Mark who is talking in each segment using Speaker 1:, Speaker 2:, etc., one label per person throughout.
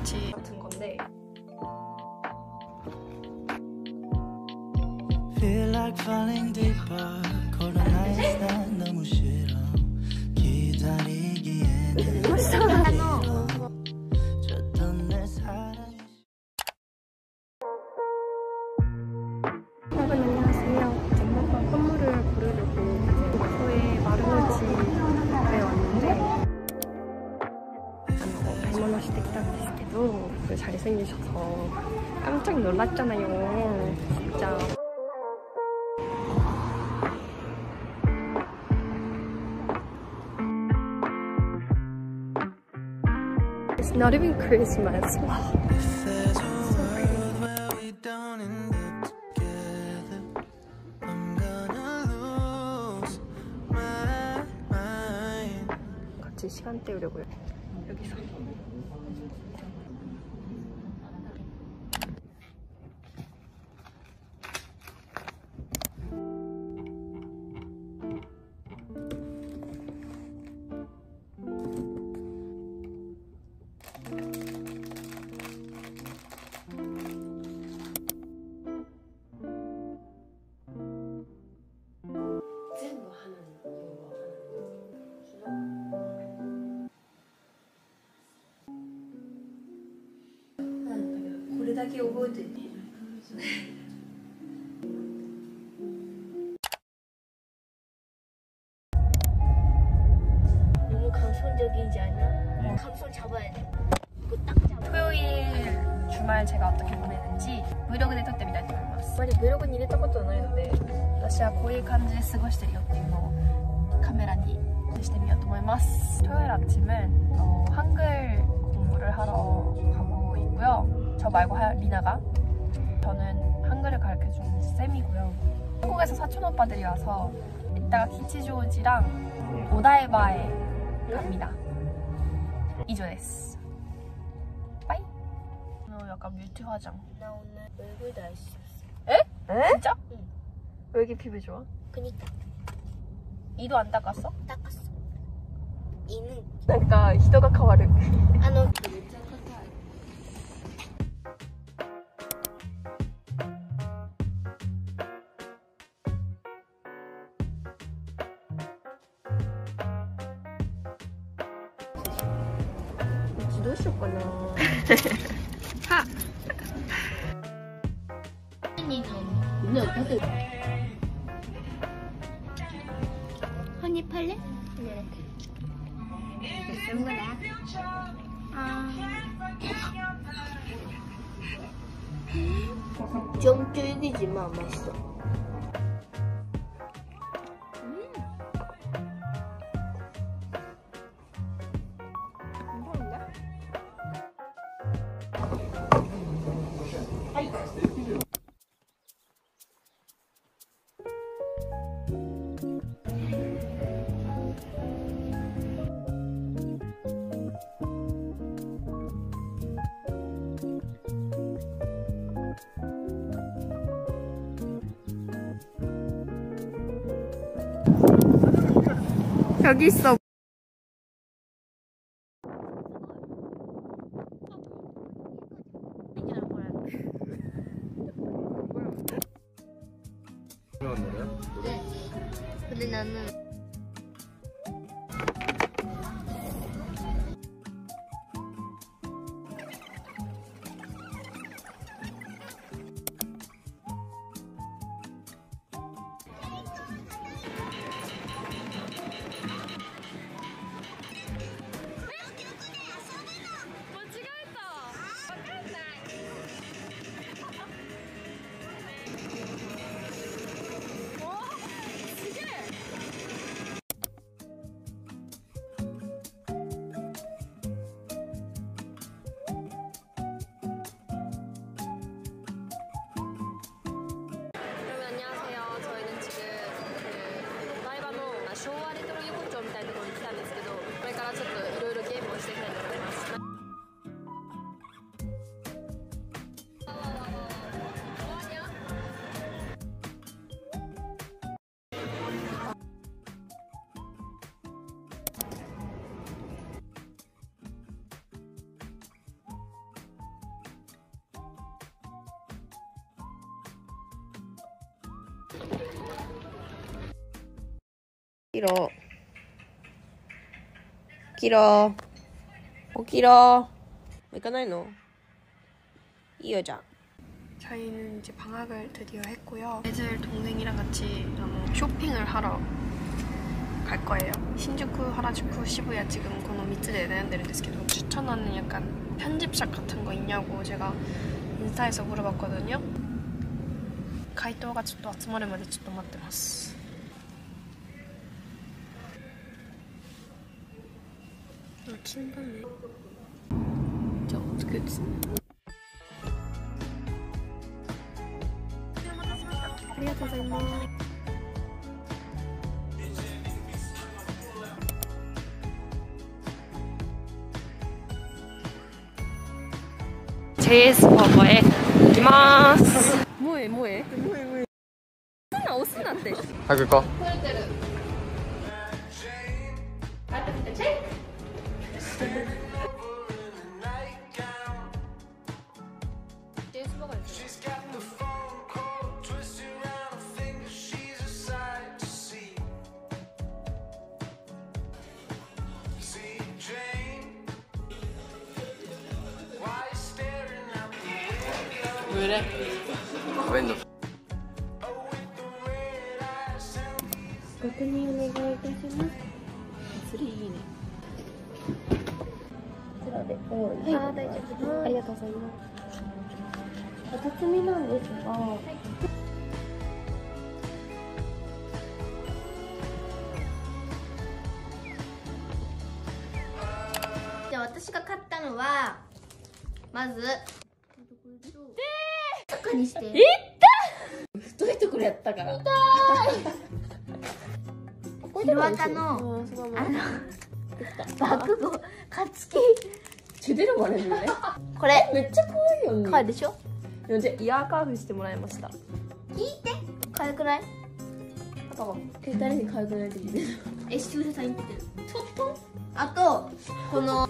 Speaker 1: 같이 같은 건데
Speaker 2: Feel like falling deeper 난 너무 싫어 기다리기엔 줬
Speaker 1: 잘생기셔서 깜짝 놀랐잖아요. 진짜. It's not even Christmas. 같이 시간 때우려고요. 여기서.
Speaker 3: 음, これだけ覚えてね 너무 감성적이지 않아? 감성 잡아야 돼. 그거 딱 잡아.
Speaker 1: 토요일 주말 제가 어떻게 보내는지 브이로그で撮ってみたいと思いますあまりブログに入れたことないので私はこういう感じで過ごしてるよっていうのをカメラにしてみようと思います 토요일 아침은 어, 한글 공부를 하러 가고 있고요. 저 말고 하, 리나가. 저는 한글을 가르쳐주는 쌤이고요. 한국에서 사촌 오빠들이 와서 이따가 키치조지랑 오다이바에 갑니다. 이조데스. 빠이. 오늘 약간 뮤트 화장.
Speaker 3: 나 오늘 얼굴 날씨였어.
Speaker 1: 에? 에? 진짜?
Speaker 3: 응.
Speaker 1: 왜 이렇게 피부 좋아?
Speaker 3: 그니까.
Speaker 1: 이도 안 닦았어?
Speaker 3: 닦았어. 이는.
Speaker 1: 그러니까
Speaker 3: 히도가 카와르. 아, 너. 그 팔래? 네. 쓰는 거야. 아. 좀 쫄기지만 맛있어.
Speaker 1: 여기 있어.
Speaker 3: 근데 나는
Speaker 1: 길어. 길어. 어 길어. 왜 가나이
Speaker 4: 노? 이 여자.
Speaker 5: 저희는 이제 방학을 드디어 했고요. 애들 동생이랑 같이 쇼핑을 하러 갈 거예요. 신주쿠, 하라주쿠, 시부야 지금 고노 미츠대 내는 데스 계속 추천하는 약간 편집샵 같은 거 있냐고 제가 인스타에서 물어봤거든요. 回答がちょっと集まるまでちょっと待ってます。あ、金だね。じゃあ、お作りですね。ありがとうございます。JS パパへ行きます。
Speaker 2: 뭐해 뭐해 뭐해 뭐해 오스나 오스나 때 밝을 거
Speaker 6: 그래? 食べんの
Speaker 4: 確認お願いいたします。それいいね。こちらで。はい、あ、大丈夫です。ありがとうございます。お辰巳なんですが。
Speaker 3: じゃあ私が買ったのはまず中にして。
Speaker 4: 太いところやったから。
Speaker 3: ヒロアカの
Speaker 4: あー、そう
Speaker 3: あの爆豪カツキ。
Speaker 4: チュデルもあね。
Speaker 3: これ？
Speaker 4: めっちゃ可愛いよね。
Speaker 3: 可愛いでしょ？
Speaker 4: じゃあイヤーカーフしてもらいました。
Speaker 3: 聞いて。可愛くない？
Speaker 4: パパ、え、誰に可愛くないって聞いてる。
Speaker 3: え視聴者さんに言ってる。あとこの
Speaker 4: 外
Speaker 3: 最近
Speaker 4: ボン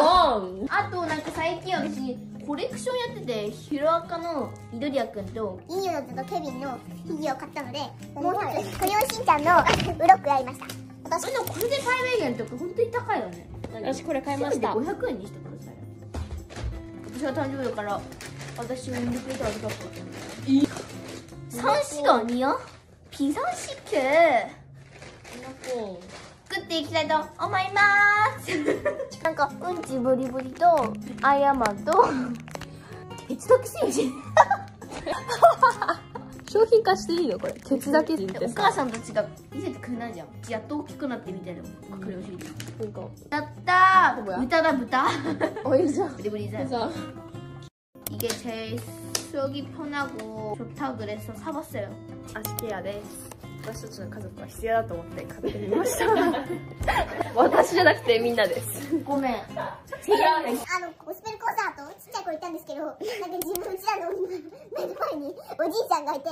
Speaker 3: あとなんか最近私コレクションやっててヒロアカの緑谷くんと
Speaker 7: インユノズとケビンのフィギュアを買ったので、もう一つ、クレヨンしんちゃんのブロックやりました。私
Speaker 3: でもこれで最低限とか本当に高いよね。
Speaker 4: 私これ買いました。
Speaker 3: せめて500円にしてください私は誕生日だから私を産んでくれたらありがとう三子が似合うピザシク作っていきたいと思いますなんかうんちブリブリとアイアンマンと鉄だけ戦士
Speaker 4: 商品化していいのこれ鉄だけって
Speaker 3: お母さんたちが見せてくれないじゃんやっと大きくなってみたいな隠れ教えて
Speaker 4: なんか
Speaker 3: やった
Speaker 4: どこや
Speaker 3: ー豚だ豚
Speaker 4: おいしょ
Speaker 3: ブリブリ자
Speaker 4: 자
Speaker 3: 이게 제 수영이 편하고 좋다 그래서 사봤어요
Speaker 4: アシケアです 私たちの家族は必要だと思って買ってみました 私じゃなくてみんなです
Speaker 3: 고멘
Speaker 7: あの、ゴスペルコンサート、ちっちゃい子いたんですけど、なんか自分うちらの目の前におじいちゃんがいて、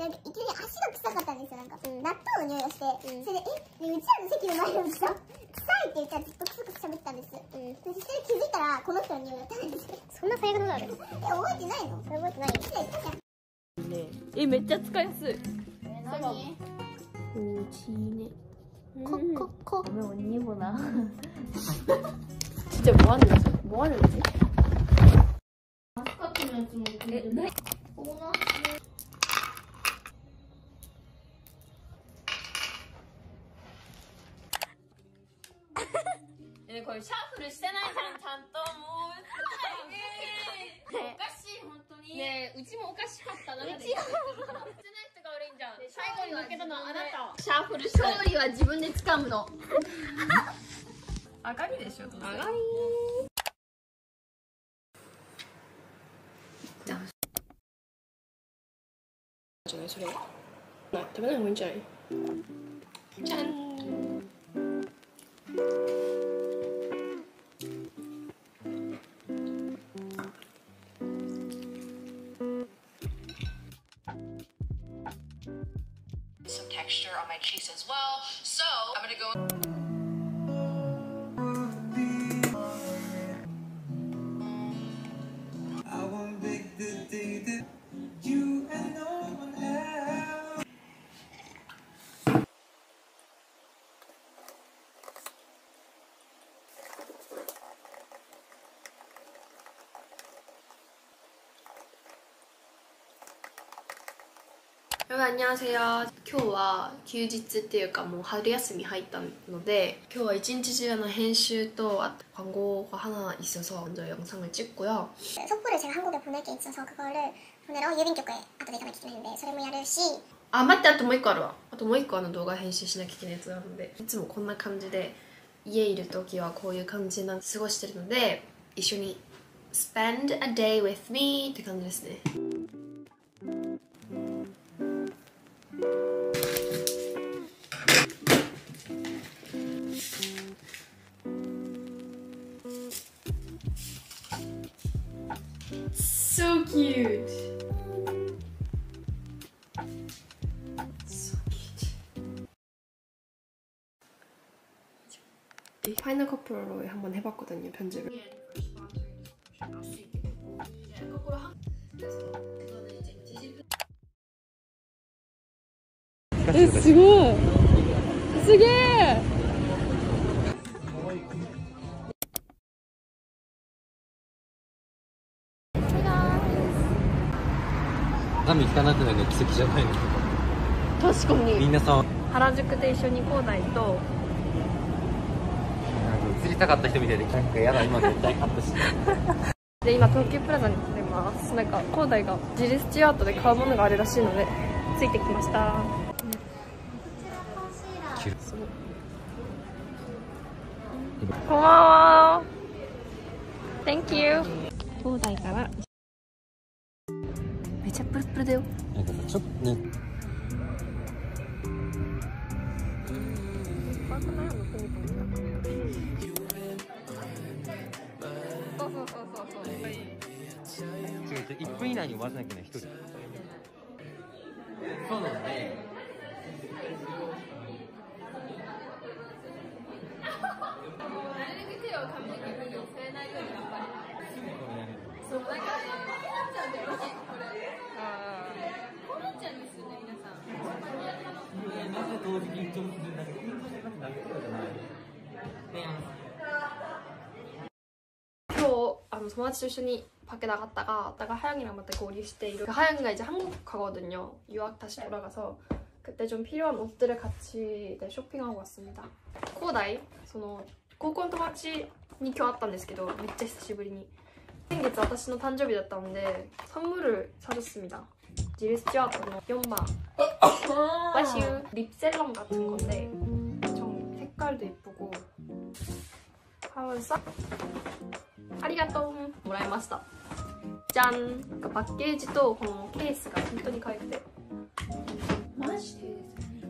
Speaker 7: なんかいきなり足が臭かったんですよ、なんか。納豆の匂いがして、それで、え、ねうちらの席の前のおじさん、臭いって言ったらずっとクスクス喋ってたんです。そして気づいたら、この人の匂いだったんです。そんな最悪なのえ、覚えてないの？覚えてない？うちら言ったじゃん。
Speaker 4: ねえめっちゃ使いやすい
Speaker 3: 何
Speaker 4: うちね
Speaker 3: 코코코 왜 언니 보나
Speaker 4: 진짜 뭐 하는 거지? 뭐 하는 거지?
Speaker 3: 같으면 좀
Speaker 4: 에, 네?
Speaker 3: 보나?
Speaker 4: 얘네 거의 샤프를してないじゃんちゃんともう
Speaker 3: おかしい本当に
Speaker 4: ねえうちもおかしかったなうちしてない人が悪いんじゃん 最後に負けたのはあなた。シャッフル
Speaker 3: 勝利は自分で掴むの。
Speaker 5: 上がりでしょ
Speaker 4: 上がり。じゃないそれ。な食べない方がいいんじゃない？じゃん
Speaker 8: texture on my cheeks as well. So I'm gonna go.
Speaker 5: 여러분안녕하세요今日は休日っていうかもう春休み入ったので今日は一日中の編集とあと 광고가 하나 있어서 먼저 영상을 찍고요
Speaker 7: 속보를 제가 한국에 보낼 게 있어서 그거를 보내러郵便局へ 後で行かなきゃいけないんでそれもやるし
Speaker 5: あ待ってあともう一個あるわあともう一個あの動画編集しなきゃいけないやつがあるのでいつもこんな感じで家いる時はこういう感じな過ごしてるので一緒に spend a day with me って感じですね 이 파이널 커플로 한번 해봤거든요 편집을. 예,
Speaker 6: 髪汚くないの奇跡じゃないの
Speaker 5: 確かに
Speaker 6: みんなさ
Speaker 5: 原宿で一緒に高台と
Speaker 6: 映り たかった人みたいでなんかやだ今絶対カットし。て
Speaker 5: で今東急プラザに来てます。なんか高台がジルスチュアートで買うものがあるらしいのでついてきました。こんばんは。Thank you 高台から。めっちゃプルプルだよ。
Speaker 6: なんかさちょっとね
Speaker 5: そうそうそうそうそう。
Speaker 6: 違う1分以内に終わらなきゃいけない1人そうなんでなぜ同時に緊張するんだけ？ど緊張してなくて泣
Speaker 5: 日あの友達と一緒に밖에 나갔다가 다가 하영이랑 맞다 고리시대 이렇게 하영이가 이제 한국 가거든요 유학 다시 돌아가서 그때 좀 필요한 옷들을 같이 네, 쇼핑하고 왔습니다 코다이 その高校の友達に今日会ったんですけどめっちゃ久しぶりに先月私の誕生日だったので 선물을 사줬습니다 지리 스튜어트の4번 와슈 립셀럼 같은 건데 좀 색깔도 예쁘고 ありがとう。もらいました。じゃん。パッケージとこのケースが本当に可愛くて。マジで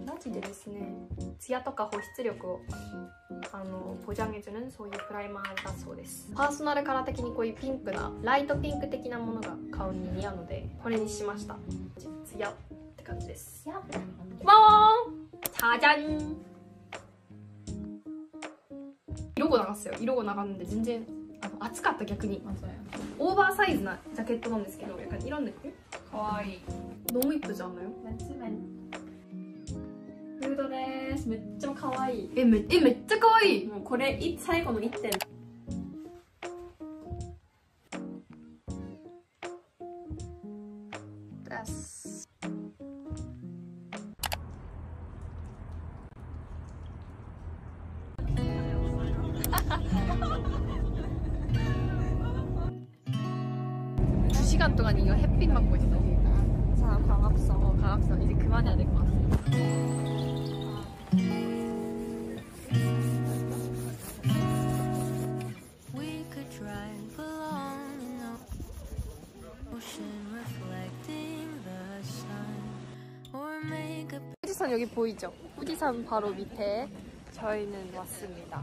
Speaker 5: マジでですね。ツヤとか保湿力をあのポジャゲするそういうプライマーだそうです。パーソナルカラー的にこういうピンクなライトピンク的なものが顔に似合うのでこれにしました。ツヤって感じです。わーんじゃじゃん!がなかっよ。色が流かんで全然あの暑かった逆に。オーバーサイズなジャケットなんですけどいらんだっけ
Speaker 4: かわい
Speaker 5: い。ノーイップじゃ
Speaker 4: んのよ。フードです。めっちゃかわい。
Speaker 5: いえめえめっちゃかわい。
Speaker 4: いもうこれ最後の1点。
Speaker 5: 2시간 동안 이거 햇빛 맞고 있어 자 광합성 어, 광합성 이제 그만해야 될 것 같아 후지산 여기 보이죠? 후지산 바로 밑에 저희는 왔습니다.